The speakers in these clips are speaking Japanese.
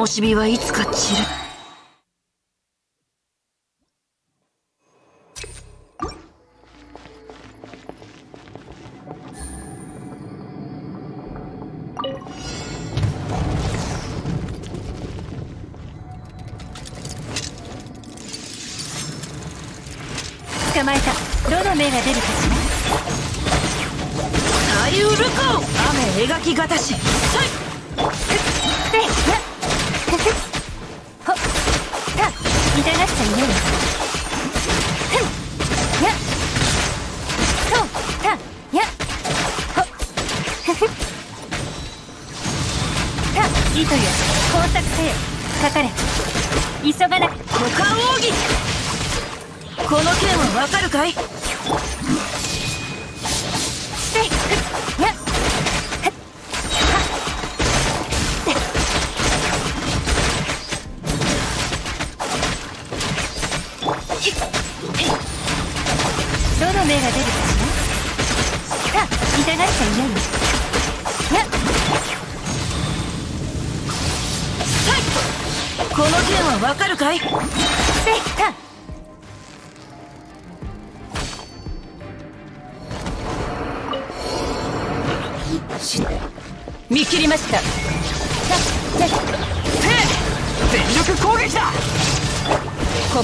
灯火はいつか散る。捕まえた。どの目が出るかしら。左右ルコ雨描きがたし。はいこの件はわかるかい？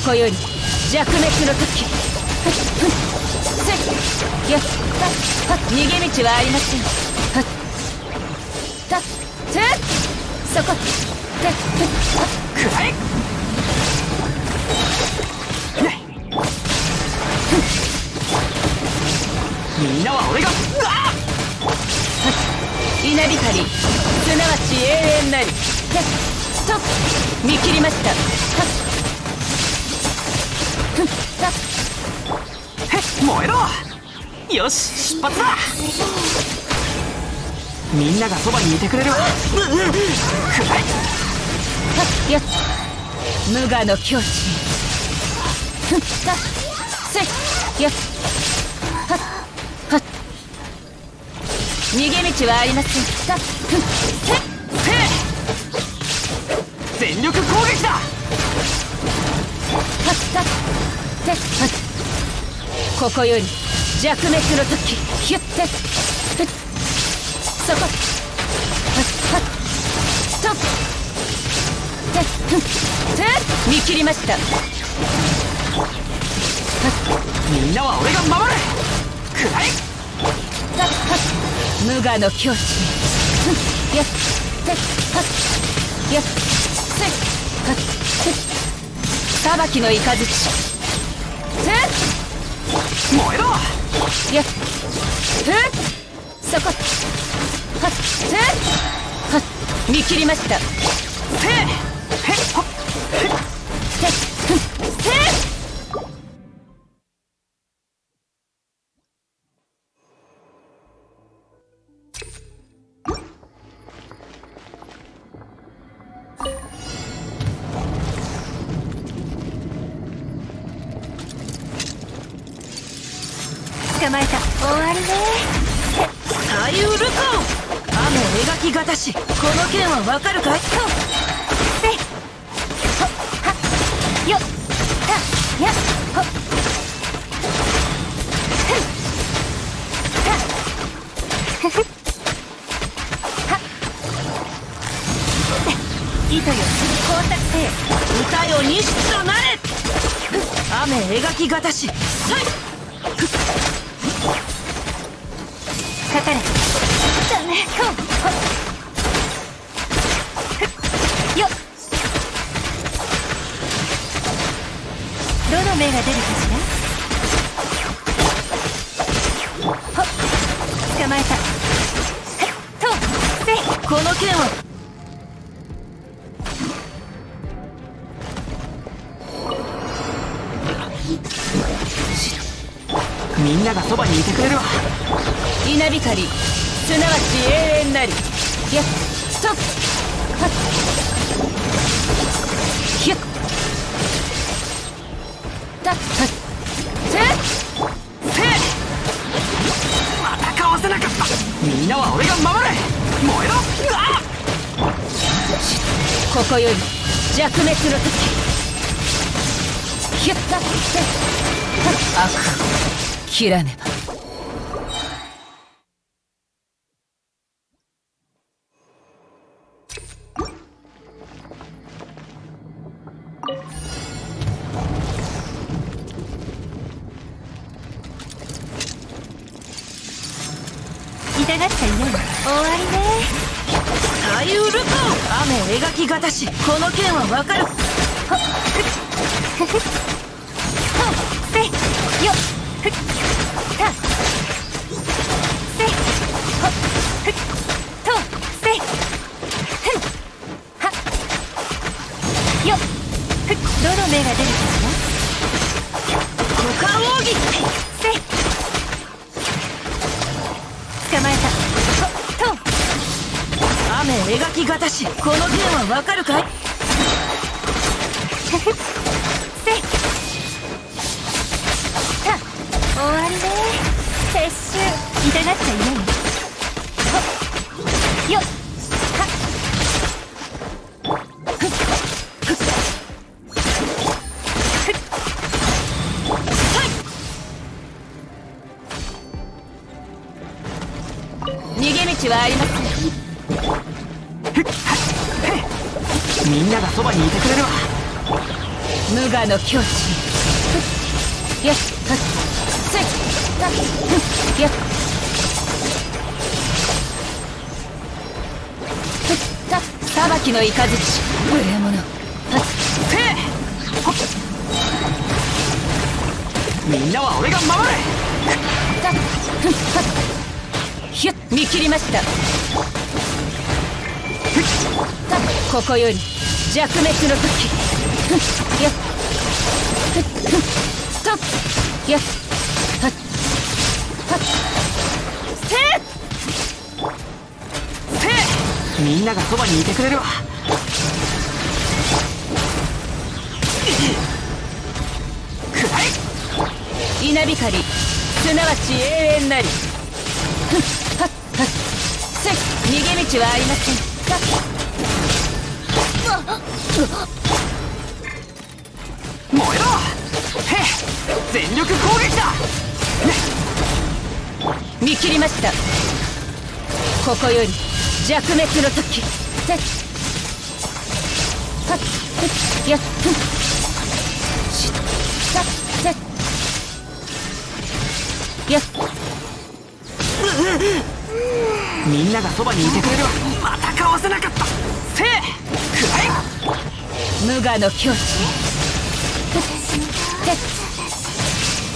こより弱滅の時。せいやっ逃げ道はありません。はったつそこてくらえみんなは俺がうわ稲光すなわち永遠なりストップ見切りましたはっ燃えろ!よし出発だ!みんながそばにいてくれるわ!よっ無我の境地ふんさせいよっはっはっ。逃げ道はありません。全力攻撃だここより弱滅の時ヒュッてふっそこはっはっストップてふんて見切りました。みんなは俺が守る。くらえっはっ無我の境地ふんやってはっやっせはっふっ裁きの雷。て燃えろ。やっ。ふっ。そこ。はっ。せはっ。見切りました。せへっほっ捕まえた。終わりね。左右ルコ雨描きがたしこの剣はわかるかい？せいほはよたやほふふ糸よ工作せよ歌よ日となれ。雨描きがたしさいかかれ。ダメほんほふよっ。どの目が出るかしら？ほっ捕まえた。とせこの剣はみんながそばにいてくれるわ。稲光。すなわち永遠なり。やっストップ。はっ。ひゅったったせせえまたかわせなかった。みんなは俺が守る燃えろ。うわここより弱滅の時。ひゅったっ。て悪。を切らねば。この剣描きがたしこの剣はわかるかい？ふふせた終わりね。撤収。痛がっちゃいない。よっ。そばにいてくれるわ無我の境地。よしはっせい。たふんよっふった。裁きの雷。無礼者はっせえほっみんなは俺が守るた。ふんはっひゅっ見切りましたたここより弱滅の時ふんよっ。ふっふんとよっ。はっ。はっ。せい。せえみんながそばにいてくれるわくらい。稲光。すなわち永遠なり。ふんはっはっ。せい。逃げ道はありません。か燃えろ!へえ全力攻撃だ!見切りました。ここより弱滅の時。やっやっみんながそばにいてくれるわまたかわせなかったせえくらい。無我の境地。ふっせっ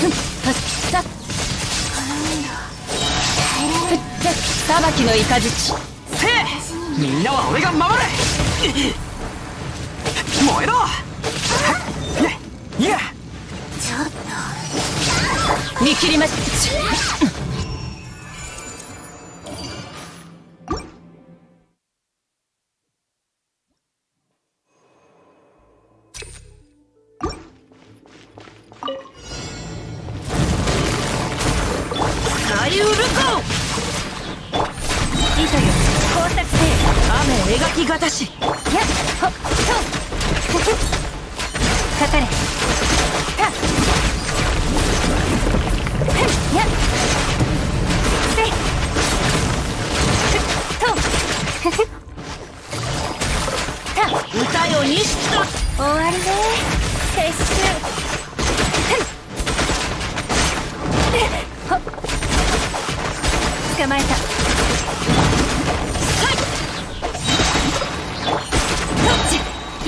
ふんはっさっふっせっ裁きの雷せみんなは俺が守る燃えろはっねいや見切りました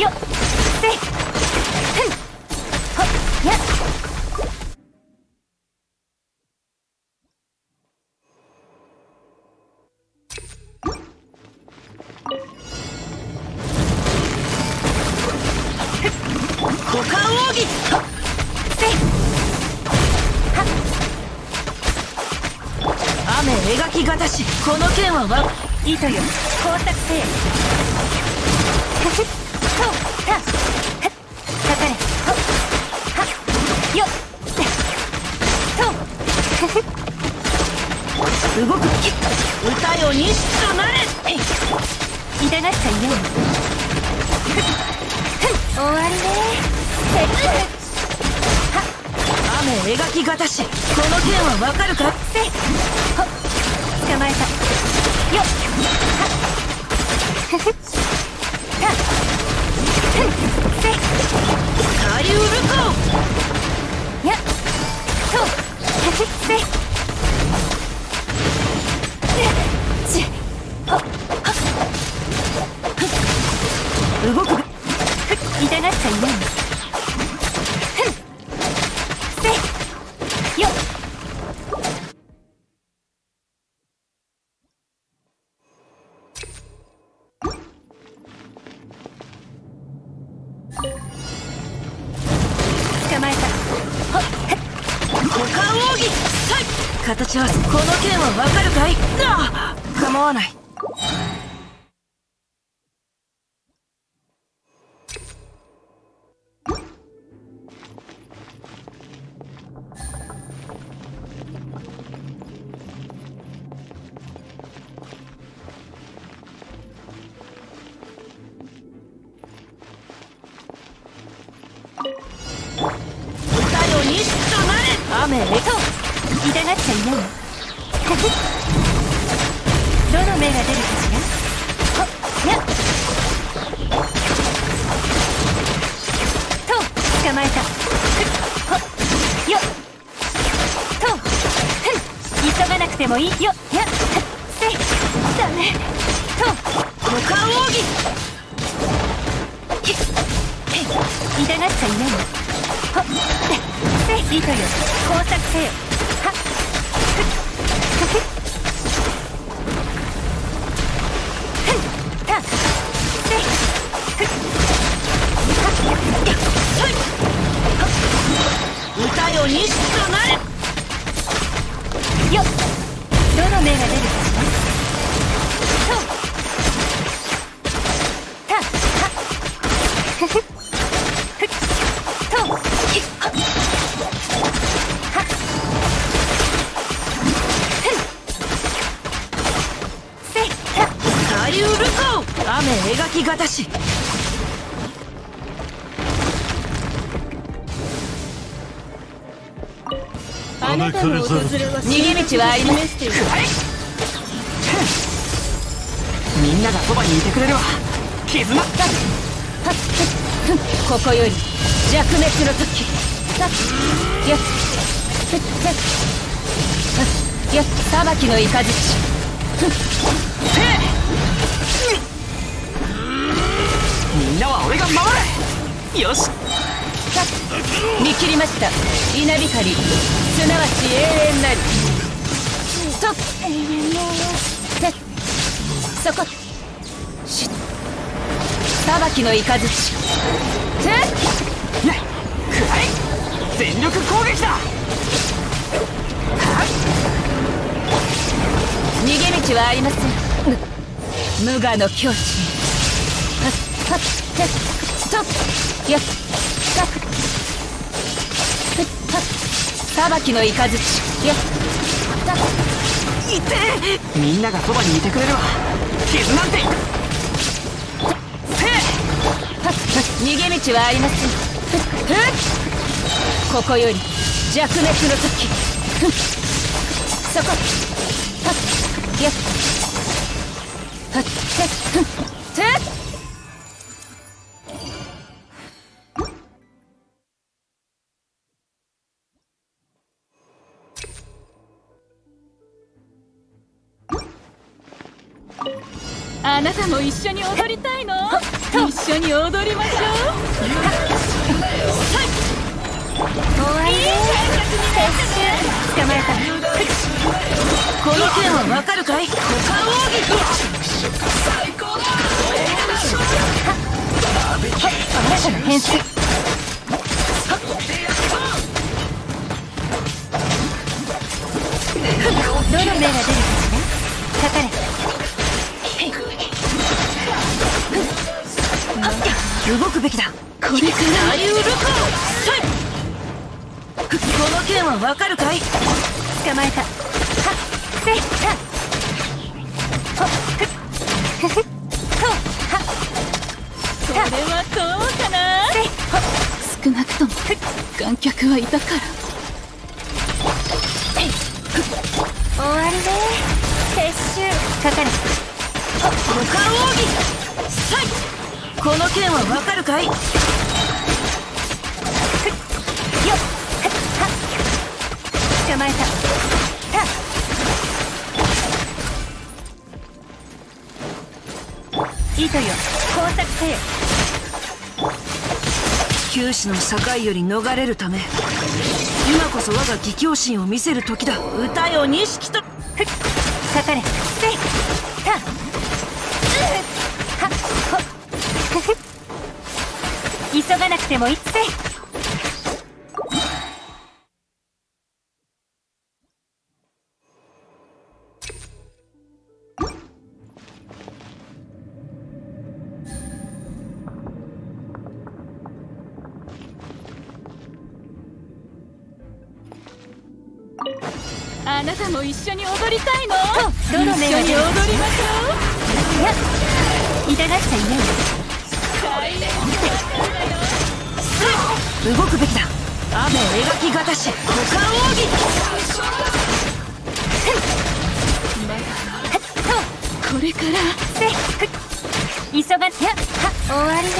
よっ。せい。ふん。ほっ。やっ。股間奥義。せい。はっ。雨描きがたしこの剣はわいとよ。工作せ描きがたしこの剣はわかるか？せっほっ。捕まえた。よっ。はっふふっ。カリウルやっ。とふふ。せっ。動く。ふ痛がっちゃいない剣はわかるかい？あ構わない。ほっせいとよ工作せよ。あなたの訪れは逃げ道はありませんみんながそばにいてくれるわ絆はっここより弱滅の時さっやっふっふっやっ裁きの雷みんなは俺が守れよし見切りました。稲光。すなわち永遠なりと永遠のてそこ。し。裁きの雷。てくらい。全力攻撃だ。逃げ道はありません。無我の境地。はっはってとやっさく。ふっはっ。裁きの雷やっさいてみんながそばにいてくれるわ傷なん。てせ逃げ道はありません。ここより弱滅の時そこ。はっ。やっ。はっ。あなたも一緒に踊りたいの？一緒に踊りましょ終わり。ね捕まえたこの剣はわかるかい股間あなたの変身どの目が出るかしらかかれ動くべきだ。これからアリウルコの剣はわかるかい？捕まえた。はっ。せいはっ。ほっ。はっ。これはどうかな少なくとも観客はいたから終わりね撤収かかれ五感奥義さいこの剣はわかるかい？捕まえた。た。糸よ。工作せよ。九死の境より逃れるため今こそ我が義兄心を見せる時だ。歌よ錦と。かかれせいがなくてもあなたも一緒に踊りたいの？どの目が一緒に踊りましょいや痛がっちゃいない動くべきだ。雨描きがたし五感奥義これからせっ。急がやは終わりね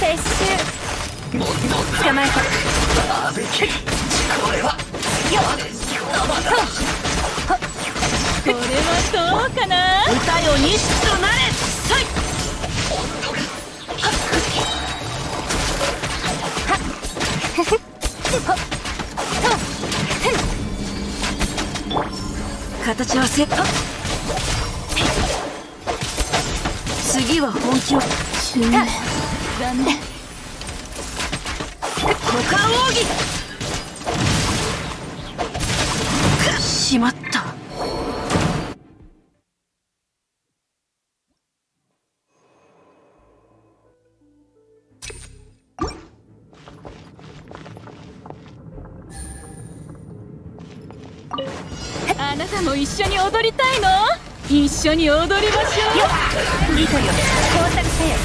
撤収捕まえたこれはよっ。これはどうかな歌よ錦となれ形はセット。次は本気を。死ぬ残念。五感奥義。しまった。一緒に踊りましょう。よ工作せよ。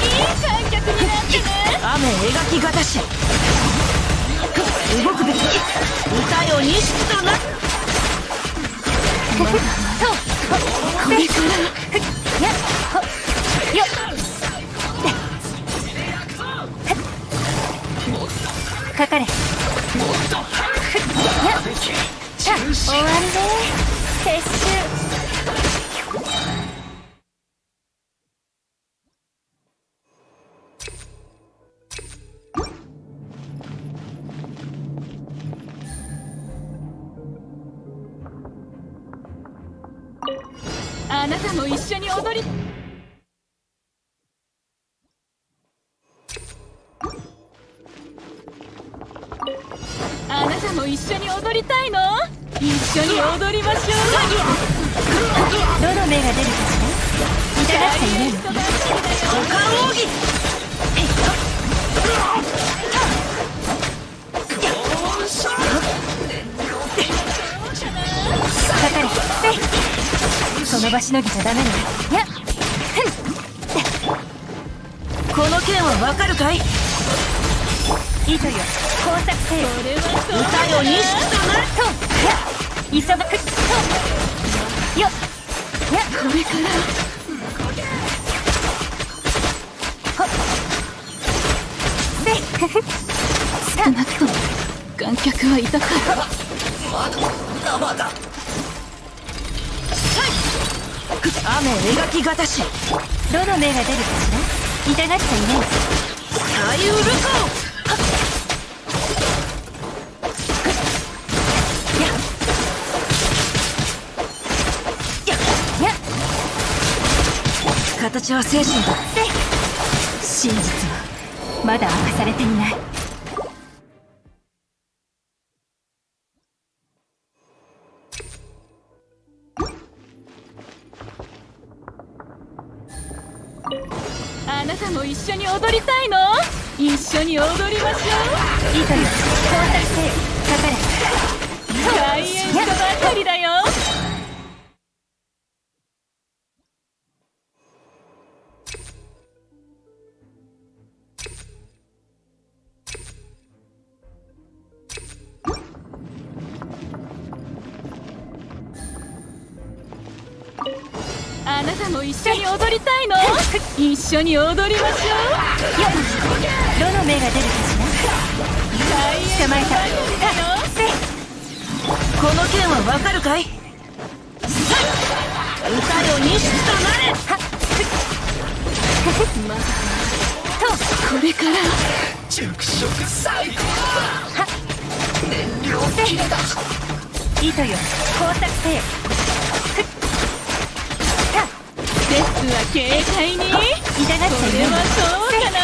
いい観客になってね。雨描きがたし。動くべき。歌よ錦とな。ふふっとほっこれから。よっ。かかれふっやっさ終わりね撤収が出るかしら痛がっちゃいかかれの場しのぎじゃダメね。やっこの剣はわかるかい糸よ工作せよ。歌よ錦となくっと。よっこれからせいふふ少なくとも観客はいたから雨描きがたしどの目が出るかしら痛がっちゃいない左右ルコ形は精神真実はまだ明かされていない。あなたも一緒に踊りたいの？一緒に踊りましょ糸よ工作せよかかれう開演したばかりだよあなたも一緒に踊りたいの？一緒に踊りましょう。よっどの目が出るかしら？捕まえたこの剣はわかるかい？歌よ錦となれ。これから。糸よ。工作せよステップは軽快に。痛がっちゃそいないれはそうかな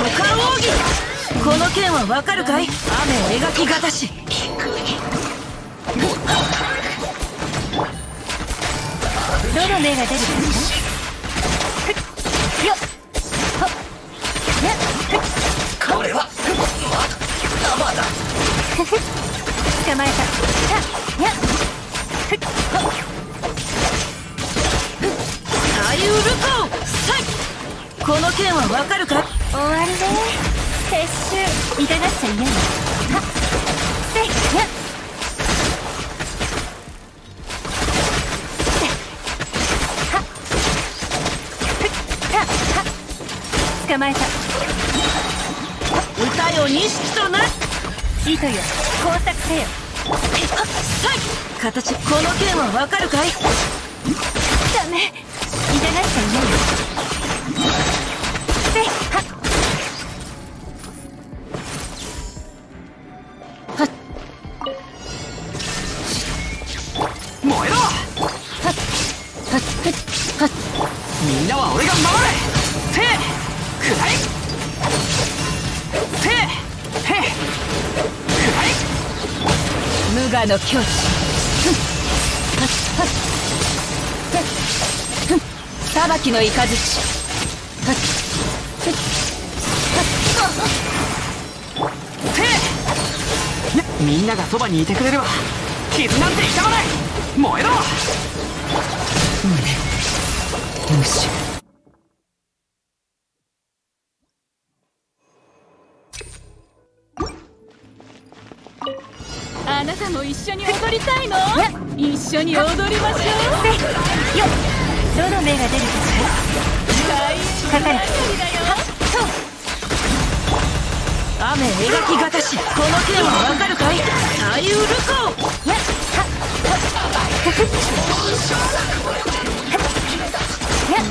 股間奥義この剣はわかるかい？雨描きがたし。どの目が出るか？よこれは捕まえたこの剣はわかるか？終わりね。撤収。痛がっちゃいないはっせいやっはっふっはっはっ捕まえた歌よ錦とな糸よ工作せよさい形この剣はわかるかいダメ痛がっちゃいないせいの境地。裁きの雷みんながそばにいてくれれば傷なんて痛まない燃えろあなたも一緒に踊りたいの？一緒に踊りましょう。よ。っどの目が出るかしら？かかれう雨描きがたしこの剣はわかるかい？大ウルコやっ。はっ。はっ。やっ。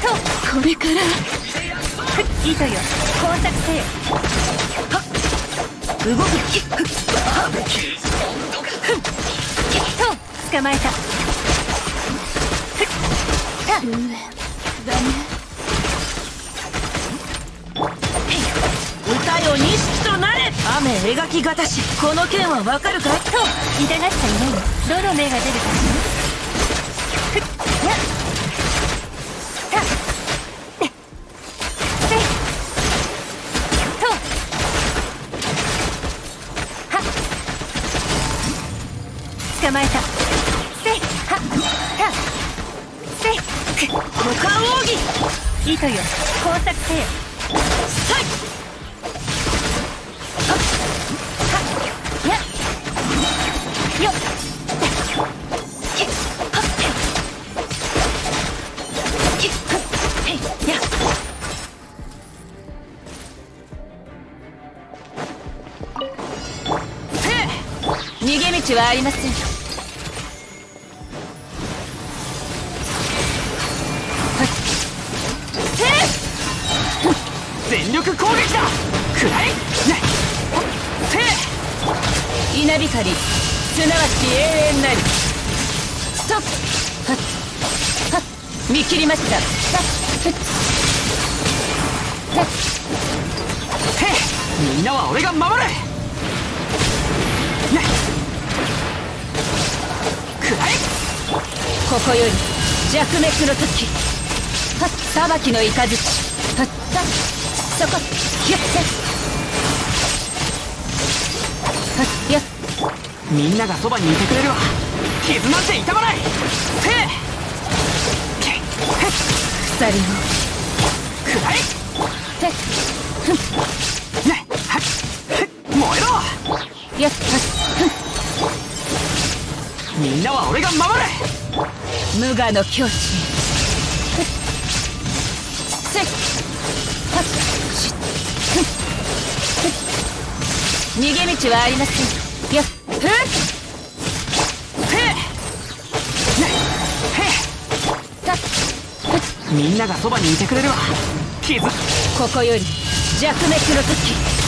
とこれから糸よ工作せよ動く。キックと捕まえた。ダメ歌よ錦となれ雨描きがたしこの剣はわかるかいと痛がっ。ちゃいないのどの目が出るかしら義糸よ工作せよさいやっよっきっはっきっへいやっ逃げ道はありません全力攻撃だ。くらい。ね。せい稲光。すなわち永遠なり。ストップ。はっ。はっ。見切りました。はっ。はっ。へいみんなは俺が守れ。ね。くらい。ここより弱滅の時。はっ。裁きの雷。はっはっそこヒュッてはっやっみんながそばにいてくれるわ傷なんて痛まないへっ鎖をくらえてねはっへっ燃えろやっはみんなは俺が守れ無我の境地。逃げ道はありません。やっふっ。みんながそばにいてくれるわ。傷ここより弱滅の時